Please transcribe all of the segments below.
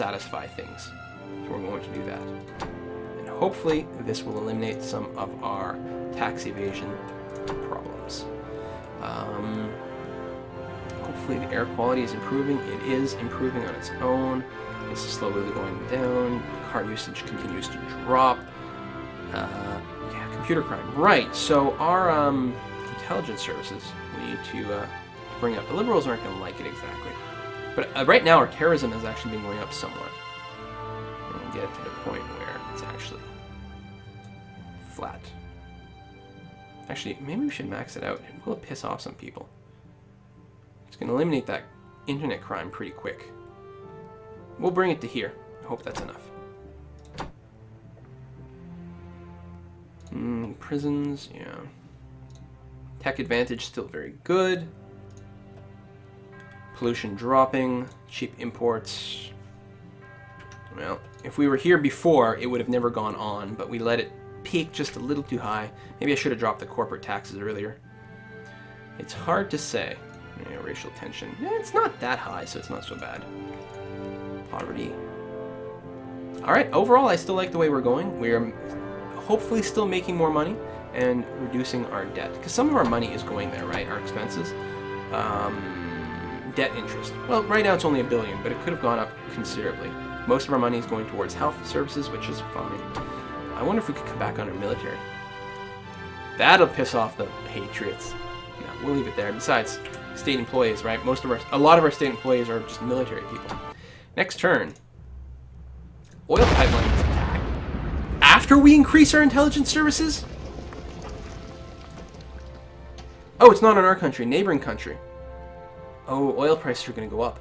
satisfy things. So we're going to do that. And hopefully this will eliminate some of our tax evasion problems. Um, hopefully the air quality is improving. It is improving on its own. It's slowly going down. Car usage continues to drop. Uh, yeah, computer crime. Right. So our um, intelligence services we need to uh, bring up. The liberals aren't going to like it exactly. But uh, right now our terrorism has actually been going up somewhat. And get to the point where it's actually flat. Actually, maybe we should max it out. It will piss off some people. It's going to eliminate that internet crime pretty quick. We'll bring it to here. I hope that's enough. Mm, prisons, yeah. Tech advantage still very good. Pollution dropping. Cheap imports. Well, if we were here before, it would have never gone on, but we let it peak just a little too high. Maybe I should have dropped the corporate taxes earlier. It's hard to say. Yeah, racial tension. Yeah, it's not that high, so it's not so bad. Poverty. Alright, overall I still like the way we're going. We're hopefully still making more money and reducing our debt. Because some of our money is going there, right? Our expenses. Um, debt interest. Well, right now it's only a billion, but it could have gone up considerably. Most of our money is going towards health services, which is fine. I wonder if we could come back on our military. That'll piss off the patriots. No, we'll leave it there. Besides, state employees, right? Most of our, a lot of our state employees are just military people. Next turn. Oil pipeline is attacked. After we increase our intelligence services? Oh, it's not in our country, neighboring country. Oh, oil prices are going to go up.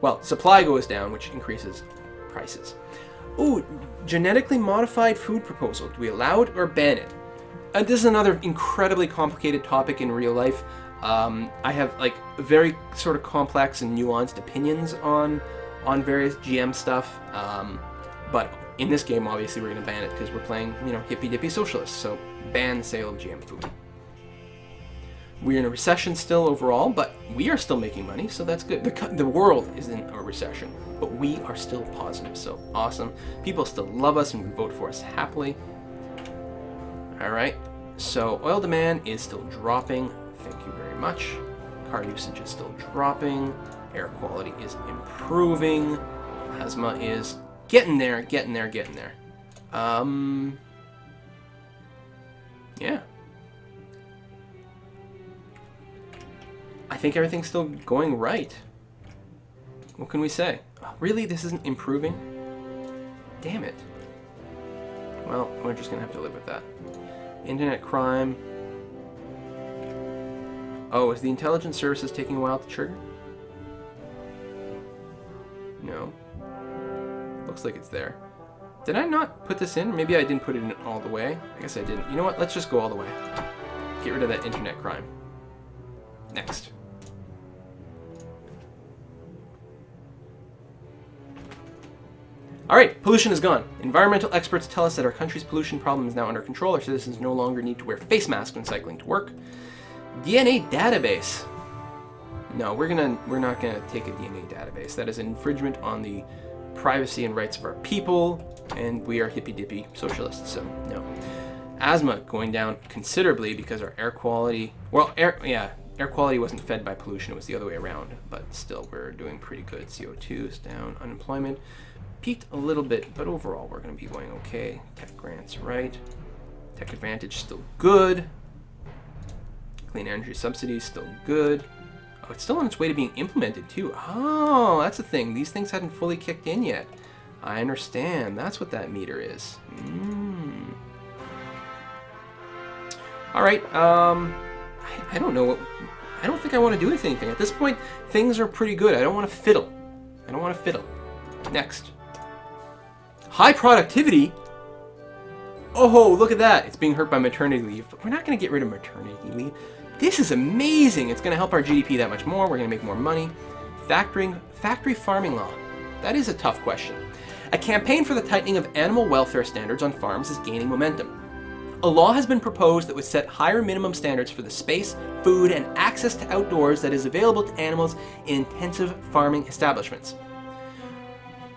Well, supply goes down, which increases prices. Ooh, genetically modified food proposal. Do we allow it or ban it? Uh, this is another incredibly complicated topic in real life. Um, I have like very sort of complex and nuanced opinions on on various GM stuff. Um, but in this game, obviously, we're going to ban it because we're playing, you know, hippy dippy socialists. So ban the sale of GM food. We're in a recession still overall, but we are still making money, so that's good. The, the world is in a recession, but we are still positive, so awesome. People still love us and vote for us happily. All right, so oil demand is still dropping. Thank you very much. Car usage is still dropping. Air quality is improving. Asthma is getting there, getting there, getting there. Um, yeah. Think everything's still going right. What can we say? Really, this isn't improving? Damn it. Well, we're just gonna have to live with that. Internet crime. Oh, is the intelligence services taking a while to trigger? No. Looks like it's there. Did I not put this in? Maybe I didn't put it in all the way. I guess I didn't. You know what? Let's just go all the way. Get rid of that internet crime. Next. Alright, pollution is gone. Environmental experts tell us that our country's pollution problem is now under control. Our citizens no longer need to wear face masks when cycling to work. DNA database. No, we're gonna we're not gonna take a DNA database. That is an infringement on the privacy and rights of our people, and we are hippy dippy socialists, so no. Asthma going down considerably because our air quality well air yeah, air quality wasn't fed by pollution, it was the other way around, but still we're doing pretty good. CO2 is down, unemployment peaked a little bit, but overall we're going to be going okay. Tech grants, right. Tech advantage, still good. Clean energy subsidies, still good. Oh, it's still on its way to being implemented, too. Oh, that's the thing. These things hadn't fully kicked in yet. I understand. That's what that meter is. Mm. All right. Um, I, I don't know. What, I don't think I want to do anything. At this point, things are pretty good. I don't want to fiddle. I don't want to fiddle. Next. High productivity? Oh, look at that. It's being hurt by maternity leave. But we're not going to get rid of maternity leave. This is amazing. It's going to help our GDP that much more. We're going to make more money. Factoring, factory farming law. That is a tough question. A campaign for the tightening of animal welfare standards on farms is gaining momentum. A law has been proposed that would set higher minimum standards for the space, food, and access to outdoors that is available to animals in intensive farming establishments.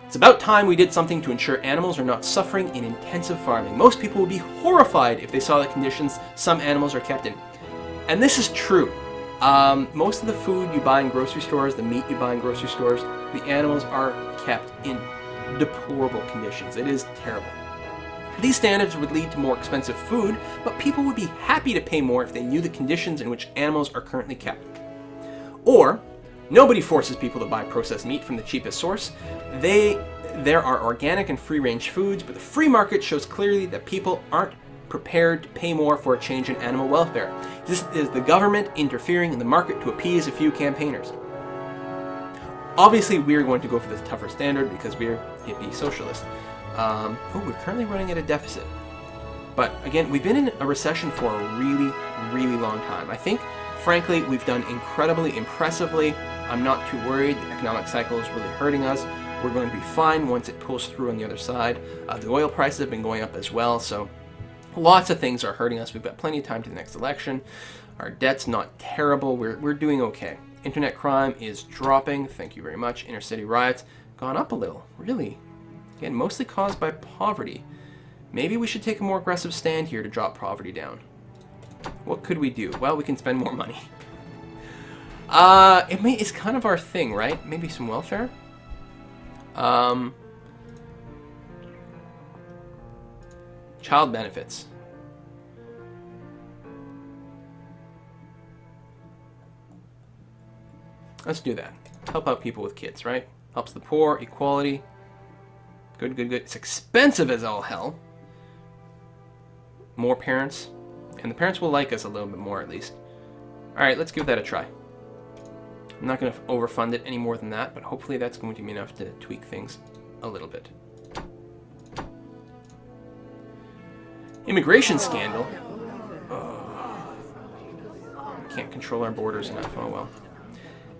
It's about time we did something to ensure animals are not suffering in intensive farming. Most people would be horrified if they saw the conditions some animals are kept in. And this is true. Um, most of the food you buy in grocery stores, the meat you buy in grocery stores, the animals are kept in deplorable conditions. It is terrible. These standards would lead to more expensive food, but people would be happy to pay more if they knew the conditions in which animals are currently kept. Or, nobody forces people to buy processed meat from the cheapest source. They there are organic and free-range foods, but the free market shows clearly that people aren't prepared to pay more for a change in animal welfare. This is the government interfering in the market to appease a few campaigners. Obviously, we're going to go for this tougher standard because we're hippie socialists. Um, oh, we're currently running at a deficit. But again, we've been in a recession for a really, really long time. I think, frankly, we've done incredibly impressively. I'm not too worried. The economic cycle is really hurting us. We're going to be fine once it pulls through on the other side. Uh, the oil prices have been going up as well, so lots of things are hurting us. We've got plenty of time to the next election. Our debt's not terrible. We're, we're doing okay. Internet crime is dropping. Thank you very much. Inner city riots gone up a little. Really, Again, mostly caused by poverty. Maybe we should take a more aggressive stand here to drop poverty down. What could we do? Well, we can spend more money. Uh, it may, it's kind of our thing, right? Maybe some welfare? Um, child benefits. Let's do that. Help out people with kids, right? Helps the poor, equality, Good, good, good. It's expensive as all hell. More parents. And the parents will like us a little bit more, at least. Alright, let's give that a try. I'm not going to overfund it any more than that, but hopefully that's going to be enough to tweak things a little bit. Immigration scandal. Oh. Can't control our borders enough. Oh well.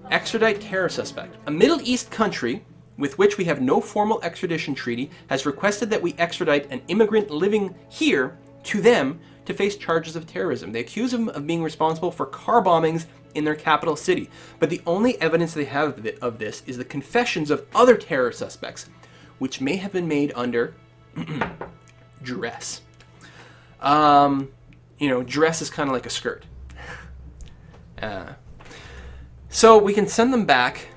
Extradite terror suspect. A Middle East country with which we have no formal extradition treaty, has requested that we extradite an immigrant living here to them to face charges of terrorism. They accuse him of being responsible for car bombings in their capital city. But the only evidence they have of this is the confessions of other terror suspects, which may have been made under dress. Um, you know, dress is kind of like a skirt. Uh, so we can send them back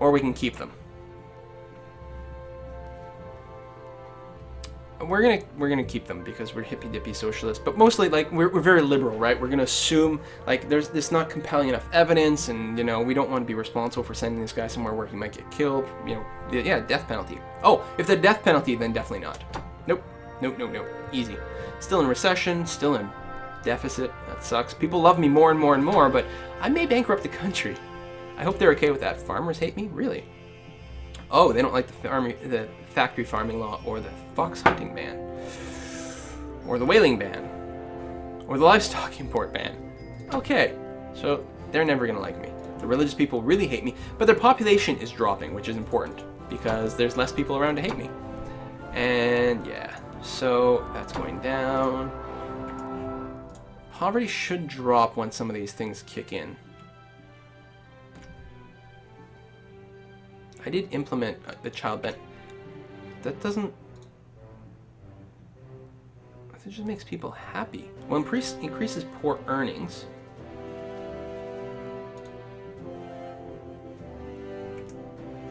or we can keep them. We're gonna we're gonna keep them because we're hippy dippy socialists, but mostly like we're, we're very liberal, right? We're gonna assume like there's this not compelling enough evidence, and you know we don't want to be responsible for sending this guy somewhere where he might get killed. You know, yeah, death penalty. Oh, if the death penalty, then definitely not. Nope, nope, nope, nope. Easy. Still in recession, still in deficit. That sucks. People love me more and more and more, but I may bankrupt the country. I hope they're okay with that. Farmers hate me? Really? Oh, they don't like the, farming, the factory farming law or the fox hunting ban. Or the whaling ban. Or the livestock import ban. Okay, so they're never going to like me. The religious people really hate me, but their population is dropping, which is important because there's less people around to hate me. And yeah, so that's going down. Poverty should drop when some of these things kick in. I did implement uh, the child ben. That doesn't... It just makes people happy. Well, increase, increases poor earnings.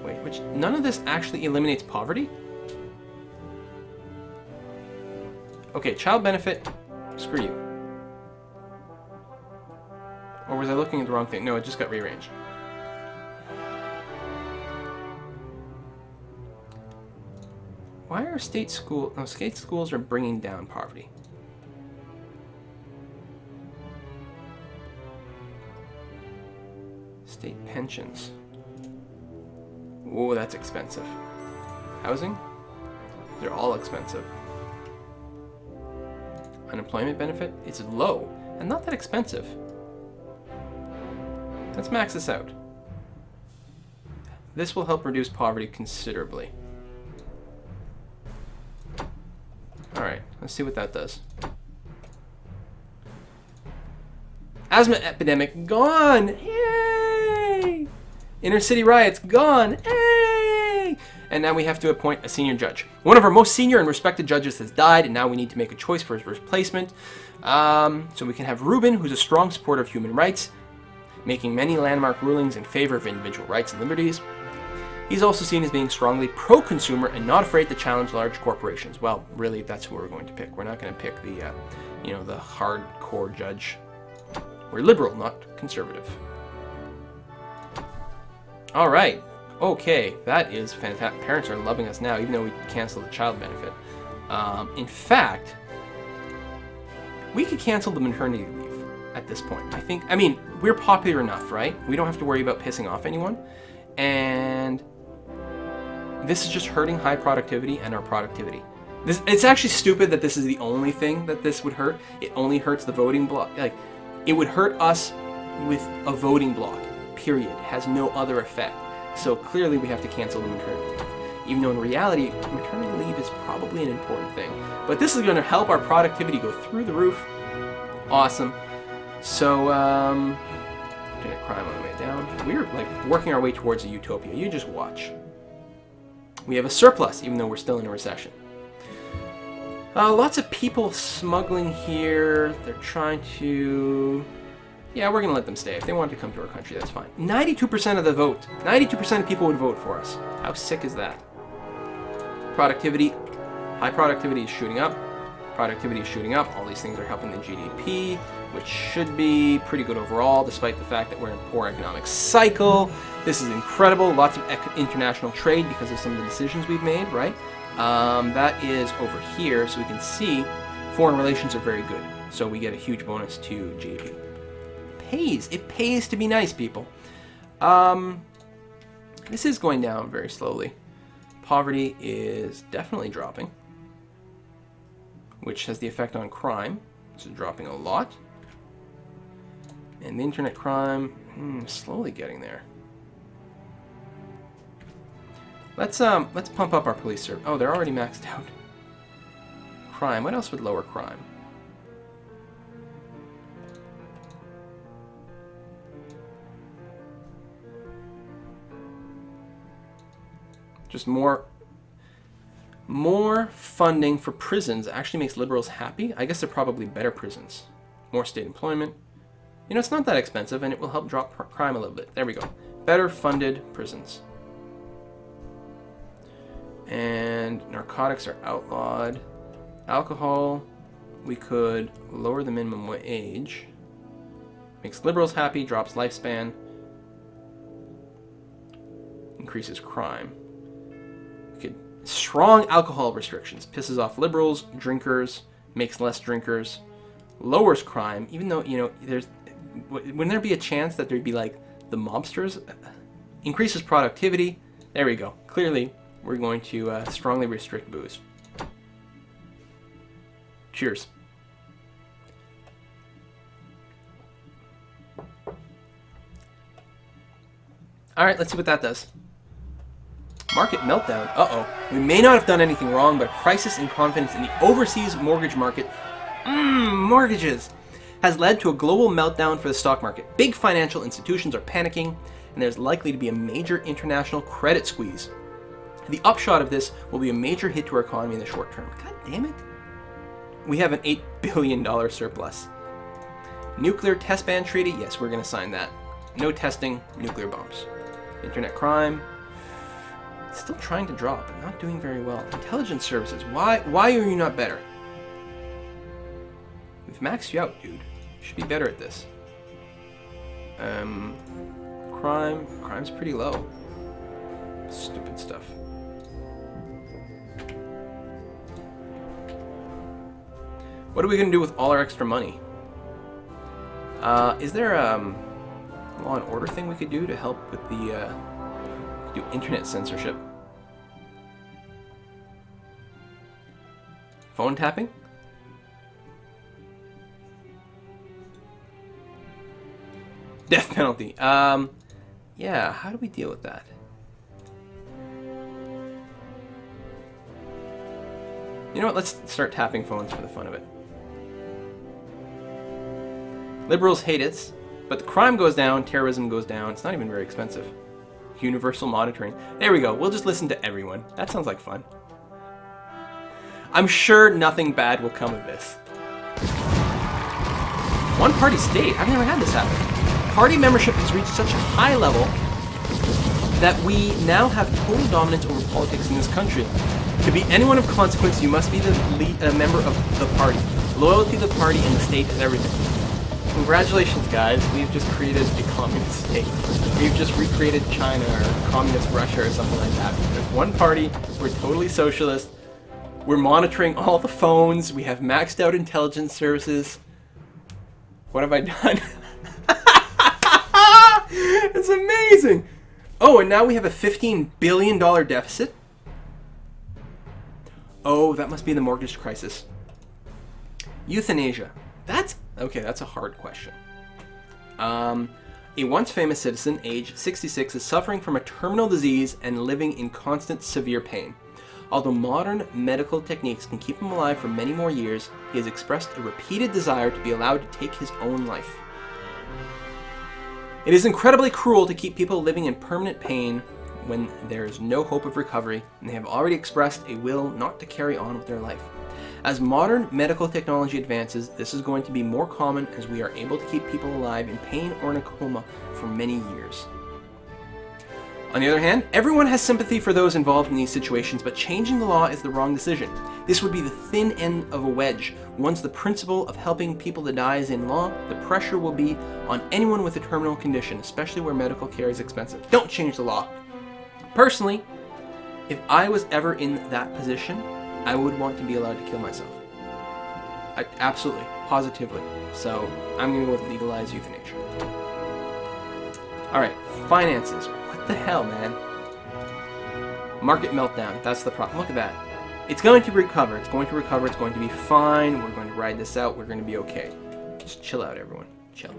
Wait, which... None of this actually eliminates poverty? Okay, child benefit. Screw you. Or was I looking at the wrong thing? No, it just got rearranged. Why are state school? No, state schools are bringing down poverty. State pensions. Oh, that's expensive. Housing? They're all expensive. Unemployment benefit? It's low and not that expensive. Let's max this out. This will help reduce poverty considerably. Alright, let's see what that does. Asthma epidemic gone! Yay! Inner city riots gone. Hey! And now we have to appoint a senior judge. One of our most senior and respected judges has died, and now we need to make a choice for his replacement. Um, so we can have Ruben, who's a strong supporter of human rights, making many landmark rulings in favor of individual rights and liberties. He's also seen as being strongly pro-consumer and not afraid to challenge large corporations. Well, really, that's who we're going to pick. We're not going to pick the, uh, you know, the hardcore judge. We're liberal, not conservative. All right. Okay, that is fantastic. Parents are loving us now, even though we canceled the child benefit. Um, in fact, we could cancel the maternity leave at this point. I think, I mean, we're popular enough, right? We don't have to worry about pissing off anyone. And this is just hurting high productivity and our productivity. This, it's actually stupid that this is the only thing that this would hurt. It only hurts the voting block. Like, it would hurt us with a voting block, period. It has no other effect. So clearly we have to cancel the maternity leave. Even though in reality, maternity leave is probably an important thing. But this is going to help our productivity go through the roof. Awesome. So, um, internet crime on the way down. We're like working our way towards a utopia. You just watch. We have a surplus, even though we're still in a recession. Uh, lots of people smuggling here. They're trying to... Yeah, we're going to let them stay. If they want to come to our country, that's fine. 92% of the vote. 92% of people would vote for us. How sick is that? Productivity. High productivity is shooting up. Productivity is shooting up. All these things are helping the GDP, which should be pretty good overall, despite the fact that we're in a poor economic cycle. This is incredible. Lots of international trade because of some of the decisions we've made, right? Um, that is over here, so we can see foreign relations are very good. So we get a huge bonus to GDP. Pays. It pays to be nice, people. Um, this is going down very slowly. Poverty is definitely dropping, which has the effect on crime. Is dropping a lot. And the internet crime, hmm, slowly getting there. Let's um let's pump up our police service. Oh, they're already maxed out. Crime. What else would lower crime? Just more more funding for prisons actually makes liberals happy. I guess they're probably better prisons. More state employment. You know, it's not that expensive and it will help drop crime a little bit. There we go. Better funded prisons. And narcotics are outlawed. Alcohol, we could lower the minimum wage. Makes liberals happy, drops lifespan, increases crime. We could strong alcohol restrictions pisses off liberals, drinkers, makes less drinkers, lowers crime. Even though you know, there's wouldn't there be a chance that there'd be like the mobsters? Increases productivity. There we go. Clearly, we're going to uh, strongly restrict booze. Cheers. Alright, let's see what that does. Market meltdown. Uh-oh. We may not have done anything wrong, but crisis in confidence in the overseas mortgage market, mmm, mortgages, has led to a global meltdown for the stock market. Big financial institutions are panicking, and there's likely to be a major international credit squeeze. The upshot of this will be a major hit to our economy in the short term. God damn it. We have an $8 billion surplus. Nuclear test ban treaty? Yes, we're going to sign that. No testing, nuclear bombs. Internet crime? Still trying to drop, but not doing very well. Intelligence services. Why, why are you not better? We've maxed you out, dude. Should be better at this. Um, crime. Crime's pretty low. Stupid stuff. What are we going to do with all our extra money? Uh, is there um, a law and order thing we could do to help with the uh, do internet censorship? Phone tapping? Death penalty. Um, yeah, how do we deal with that? You know what, let's start tapping phones for the fun of it. Liberals hate it, but the crime goes down, terrorism goes down. It's not even very expensive. universal monitoring. There we go. We'll just listen to everyone. That sounds like fun. I'm sure nothing bad will come of this. One party state? I've never had this happen. Party membership has reached such a high level that we now have total dominance over politics in this country. To be anyone of consequence, you must be the a member of the party. Loyalty to the party and the state is everything. Congratulations, guys. We've just created a communist state. We've just recreated China or communist Russia or something like that. There's one party. We're totally socialist. We're monitoring all the phones. We have maxed out intelligence services. What have I done? It's amazing. Oh, and now we have a $15 billion deficit. Oh, that must be the mortgage crisis. Euthanasia. That's okay. That's a hard question. Um, a once famous citizen, age 66, is suffering from a terminal disease and living in constant severe pain. Although modern medical techniques can keep him alive for many more years, he has expressed a repeated desire to be allowed to take his own life. It is incredibly cruel to keep people living in permanent pain when there is no hope of recovery and they have already expressed a will not to carry on with their life. As modern medical technology advances, this is going to be more common as we are able to keep people alive in pain or in a coma for many years. On the other hand, everyone has sympathy for those involved in these situations, but changing the law is the wrong decision. This would be the thin end of a wedge. Once the principle of helping people to die is in law, the pressure will be on anyone with a terminal condition, especially where medical care is expensive. Don't change the law. Personally, if I was ever in that position, I would want to be allowed to kill myself. I, absolutely, positively. So I'm going to go with legalized euthanasia. Alright, finances. What the hell, man? Market meltdown. That's the problem. Look at that. It's going to recover. It's going to recover. It's going to be fine. We're going to ride this out. We're going to be okay. Just chill out, everyone. Chill.